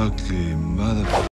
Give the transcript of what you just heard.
Fucking mother.